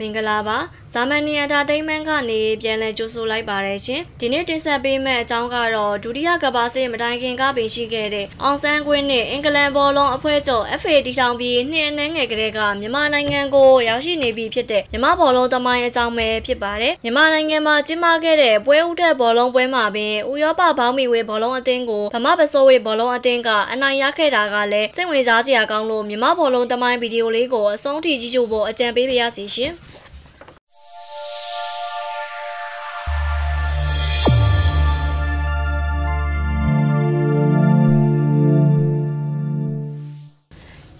မင်္ဂလာပါဇာမန်နီအတာတိတ်မန်ကနေပြန်လည်ကြိုဆိုလိုက်ပါရရှင်ဒီနေ့တင်ဆက်ပေးမယ့်အကြောင်းကတော့ဒုတိယကမ္ဘာစစ်မတိုင်ခင်ကပင်ရှိခဲ့တဲ့အောင်ဆန်းကွင်းနဲ့အင်္ဂလန်ဘောလုံးအဖွဲ့ချုပ် FA တီထောင်ပြီးနှစ်အနည်းငယ်ကလေးကမြန်မာနိုင်ငံကိုရောက်ရှိနေပြီဖြစ်တဲ့မြန်မာဘောလုံးသမိုင်းအကြောင်းပဲဖြစ်ပါတယ်မြန်မာနိုင်ငံမှာကျင်းပခဲ့တဲ့ပွဲဥထက်ဘောလုံးပွဲမှာပင်ဥရောပဘောင်းမီဝေဘောလုံးအသင်းကိုဗမာပစိုးဝေဘောလုံးအသင်းကအနိုင်ရခဲ့တာကလည်းစိတ်ဝင်စားစရာကောင်းလို့မြန်မာဘောလုံးသမိုင်းဗီဒီယိုလေးကိုအဆုံးထိကြည့်ကြဖို့အကြံပေးပါရစေရှင်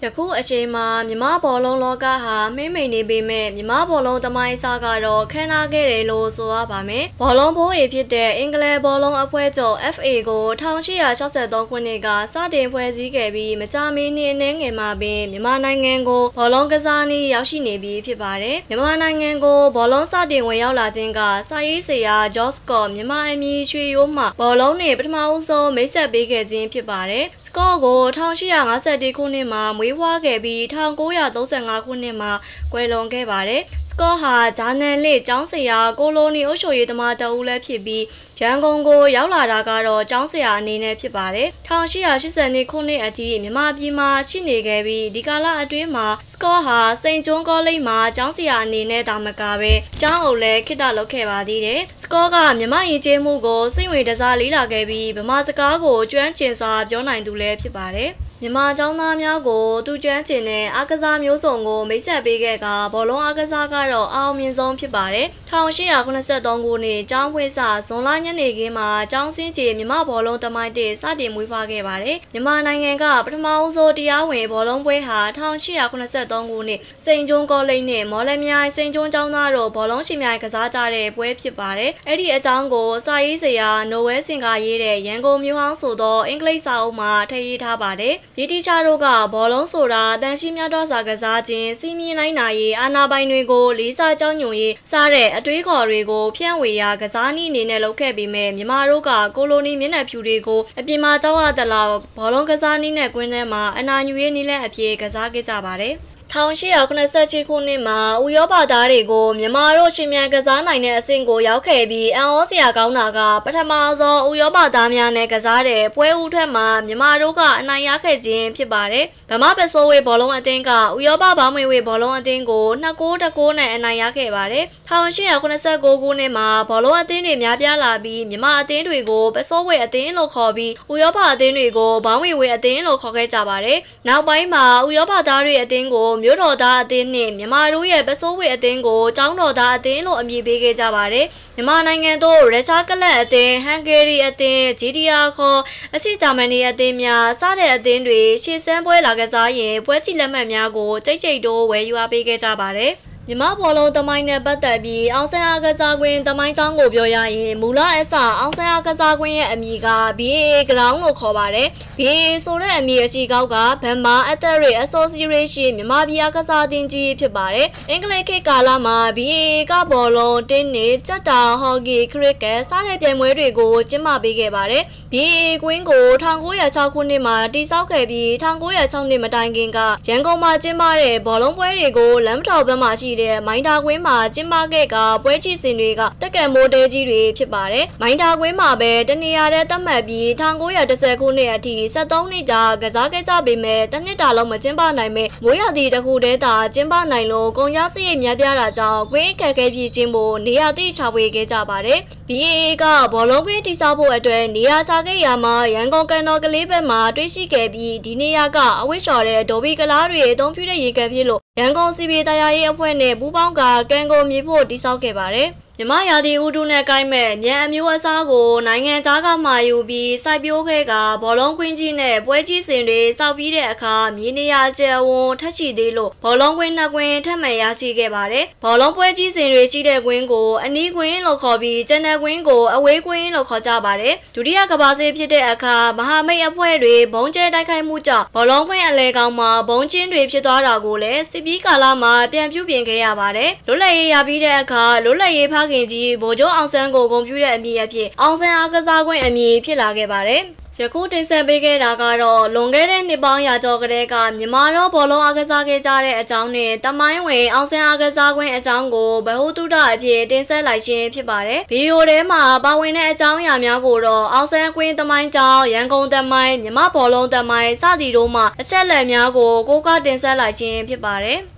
ယခုအချိန်မှာမြမဘောလုံးလောကဟာမှိမ့်မိန်နေပေမဲ့မြမဘောလုံးတမိုင်းစားကတော့ခန်းနာခဲ့တယ်လို့ဆိုရပါမယ်။ဘောလုံးဘိုးတွေဖြစ်တဲ့အင်္ဂလန်ဘောလုံးအဖွဲ့ချုပ် FA ကို1863ခုနှစ်ကစတင်ဖွဲ့စည်းခဲ့ပြီးမကြာမီနှစ်နှဲငယ်မှာပင်မြန်မာနိုင်ငံကိုဘောလုံးကစားနည်းရောက်ရှိနေပြီဖြစ်ပါတယ်။မြန်မာနိုင်ငံကိုဘောလုံးစတင်ဝင်ရောက်လာခြင်းကစာရေးဆရာဂျော့စကော့မြန်မာအမည်ရွှေရိုးမှဘောလုံးနဲ့ပထမဦးဆုံးမိတ်ဆက်ပေးခဲ့ခြင်းဖြစ်ပါတယ်။စကော့ကို1851ခုနှစ်မှာမွေးဖွားခဲ့ပြီး1935ခုနှစ်မှာကွယ်လွန်ခဲ့ပါတယ်။စကော့ဟာဂျာနယ်လစ်ကျောင်းဆရာကိုလိုနီအုပ်ချုပ်ရေးသမားတအူးလည်းဖြစ်ပြီးရန်ကုန်ကိုရောက်လာတာကတော့ကျောင်းဆရာအနေနဲ့ဖြစ်ပါတယ်။1880ခုနှစ်အထိမြန်မာပြည်မှာရှိနေခဲ့ပြီးဒီကာလအတွင်းမှာစကော့ဟာစိန်ကျွန်းကောလိပ်မှာကျောင်းဆရာအနေနဲ့တာမကပဲကျောင်းအုပ်လည်းခိတ္တလုပ်ခဲ့ပါသေးတယ်။စကော့ကမြန်မာယဉ်ကျေးမှုကိုစိတ်ဝင်တစားလေးလာခဲ့ပြီးဗမာစကားကိုကျွမ်းကျင်စွာပြောနိုင်သူလည်းဖြစ်ပါတယ်။ မြန်မာကျောင်းသားများကိုသူကျွမ်းကျင်တဲ့အားကစားမျိုးစုံကိုမိတ်ဆက်ပေးခဲ့ကဘောလုံးအားကစားကတော့အောင်မြင်ဆုံးဖြစ်ပါတယ်1883ခုနှစ်ကျောင်းဖွင့်စဇွန်လညနေခင်းမှာကျောင်းစင်းကျေမြန်မာဘောလုံးတမိုင်းတစ်စတင်မွေးဖွားခဲ့ပါတယ်မြန်မာနိုင်ငံကပထမဦးဆုံးတရားဝင်ဘောလုံးပွဲဟာ1883ခုနှစ်စိန်ကျုံကောလိပ်နဲ့မော်လမြိုင်စိန်ကျုံကျောင်းသားတို့ဘောလုံးရှင်မြိုင်ကစားကြတဲ့ပွဲဖြစ်ပါတယ်အဲ့ဒီအကြောင်းကိုစာရေးဆရာနိုဝဲစင်ကရေးတဲ့ရန်ကုန်မြို့ဟောင်းဆိုသောအင်္ဂလိပ်စာအုပ်မှာထည့်ရေးထားပါတယ်ဗီတီချာတို့ကဘောလုံးဆိုတာတန်ရှိမြတ်တော်စာကစားခြင်းစီးမြင်နိုင်နာရေးအာနာပိုင်တွေကိုလေးစားကြောင်းညွန်ရေးစားတဲ့အတွေးခေါ်တွေကိုဖြန့်ဝေရာကစားနည်းအနေနဲ့လုပ်ခဲ့ပေမဲ့မြန်မာတို့ကကိုလိုနီမျက်နှာဖြူတွေကိုအပြင်မှာကြောက်ရသလောက်ဘောလုံးကစားနည်းနဲ့ကွင်းထဲမှာအနာညူရေးနည်းလမ်းအဖြစ်ကစားခဲ့ကြပါတယ်။ 1886ခုနှစ်မှာဥရောပသားတွေကိုမြန်မာတို့ရှင်မြန်ကစားနိုင်တဲ့အဆင့်ကိုရောက်ခဲ့ပြီးအန်ဩစရာကောင်းတာကပထမဆုံးဥရောပသားများနဲ့ကစားတဲ့ပွဲဦးထက်မှာမြန်မာတို့ကအနိုင်ရခဲ့ခြင်းဖြစ်ပါတယ်။ဗမာပစိုးဝေဘောလုံးအသင်းကဥရောပဘောင်းမွေဝေဘောလုံးအသင်းကို2-9နဲ့အနိုင်ရခဲ့ပါတယ်။1889ခုနှစ်မှာဘောလုံးအသင်းတွေများပြားလာပြီးမြန်မာအသင်းတွေကိုပစိုးဝေအသင်းလို့ခေါ်ပြီးဥရောပအသင်းတွေကိုဘောင်းမွေဝေအသင်းလို့ခေါ်ခဲ့ကြပါတယ်။နောက်ပိုင်းမှာဥရောပသားတွေအသင်းကိုမြို့တော်သားအသင်းနှင့်မြန်မာတို့ရဲ့ပစိုးဝေအသင်းကိုကျောင်းတော်သားအသင်းလို့အမည်ပေးခဲ့ကြပါတယ်။မြန်မာနိုင်ငံသို့ရုရှားကလပ်အသင်း၊ဟန်ဂေရီအသင်း၊ဂျီဒီယာခေါ်အချစ်ဂျာမနီအသင်းများစတဲ့အသင်းတွေရှေ့စမ်းပွဲလာကစားရင်ပွဲကြည့်လက်မှတ်များကိုကြိတ်ကြိတ်တိုးဝယ်ယူအားပေးခဲ့ကြပါတယ်။ မြမဘောလုံးတမိုင်းနဲ့ပတ်သက်ပြီးအောင်ဆန်းအားကစားကွင်းတမိုင်းကျောင်းကိုပြောရရင်မူလအစအောင်ဆန်းအားကစားကွင်းရဲ့အမည်က BA Ground လို့ခေါ်ပါတယ်။ BA ဆိုတဲ့အမည်အရှိကောက်က Bama Athletic Association မြမပြည်အားကစားတင်ကြီးဖြစ်ပါတယ်။အင်္ဂလိပ်ခေတ်ကာလမှာ BA ကဘောလုံးတင်းနစ်ချက်တာဟော်ကီခရစ်ကက်စတဲ့ပြိုင်ပွဲတွေကိုကျင်းပပေးခဲ့ပါတယ်။ BA ကွင်းကို1906ခုနှစ်မှာတည်ဆောက်ခဲ့ပြီး1906နှစ်မတိုင်ခင်ကရန်ကုန်မှာကျင်းပတဲ့ဘောလုံးပွဲတွေကိုလမ်းမတော်ဘက်မှာရှိတဲ့မိုင်းတာကွင်းမှာကျင်းပခဲ့ကပွဲချီစင်တွေကတက်ကံမိုးတဲကြီးတွေဖြစ်ပါတယ်။မိုင်းတာကွင်းမှာပဲတနေရာတဲ့သတ်မှတ်ပြီး1910ခုနှစ်အထိ73နှစ်ကြာကစားခဲ့ကြပေမဲ့တနှစ်တာလုံးမကျင်းပနိုင်မဲ့မိုးရသည့်တစ်ခုတည်းသာကျင်းပနိုင်လို့ကုန်ရစရိတ်များပြားတာကြောင့်ကွင်းအခက်အခဲဖြစ်ခြင်းဖို့နေရာတိချဝေခဲ့ကြပါတယ်။ BAA ကဘောလုံးကွင်းတိစောက်ဖို့အတွက်နေရာချခဲ့ရမှာရန်ကုန်ကန်တော်ကလေးဘက်မှာတွေ့ရှိခဲ့ပြီးဒီနေရာကအဝိရှော်တဲ့ဒိုဘီကလားတွေအသုံးပြုတဲ့ရေကန်ဖြစ်လို့ရန်ကုန်စီပီတရားရေးအဖွဲ့နဲ့ပူးပေါင်းကကန်ကိုမြေဖို့တိစောက်ခဲ့ပါတယ်။ မြမရာသီဥတုနဲ့ကိုက်မဲ့မြန်အမျိုးအစားကိုနိုင်ငံသားကမှာယူပြီးစိုက်ပျိုးခဲ့ကဘောလုံးကွင်းကြီးနဲ့ပွဲကြီးစင်တွေစောက်ပြီးတဲ့အခါမြေနေရာကျယ်ဝန်းထက်ရှိသေးလို့ဘောလုံးကွင်းနှစ်ကွင်းထပ်မံရရှိခဲ့ပါတယ်။ဘောလုံးပွဲကြီးစင်တွေရှိတဲ့ကွင်းကိုအနီးကွင်းလို့ခေါ်ပြီးကျန်တဲ့ကွင်းကိုအဝေးကွင်းလို့ခေါ်ကြပါတယ်။ဒုတိယကမ္ဘာစစ်ဖြစ်တဲ့အခါမဟာမိတ်အဖွဲ့တွေဘုံကျဲတိုက်ခိုက်မှုကြောင့်ဘောလုံးကွင်းအလဲကောင်မှာဘုံကျင်းတွေဖြစ်သွားတာကိုလည်းစစ်ပြီးကာလမှာပြန်ပြုပြင်ခဲ့ရပါတယ်။လွတ်လပ်ရေးရပြီးတဲ့အခါလွတ်လပ်ရေးဖခင်ကြီးဗိုလ်ချုပ်အောင်ဆန်းကိုဂုဏ်ပြုတဲ့အမည်အဖြစ်အောင်ဆန်းအားကစားကွင်းအမည်ဖြစ်လာခဲ့ပါတယ်။ယခုတင်ဆက်ပေးခဲ့တာကတော့လွန်ခဲ့တဲ့နှစ်ပေါင်းရာကျော်ကတည်းကမြန်မာတော့ဘောလုံးအားကစားခဲ့ကြတဲ့အကြောင်းနဲ့တမိုင်းဝင်အောင်ဆန်းအားကစားခွင့်အကြောင်းကိုဗဟုသုတအဖြစ်တင်ဆက်လိုက်ခြင်းဖြစ်ပါတယ်။ဗီဒီယိုထဲမှာပါဝင်တဲ့အကြောင်းအရာများကိုတော့အောင်ဆန်းကွင်းတမိုင်းကြောင်းရန်ကုန်တမိုင်းမြန်မာဘောလုံးတမိုင်းစသည်တို့မှအချက်အလက်များကိုကိုးကားတင်ဆက်လိုက်ခြင်းဖြစ်ပါတယ်။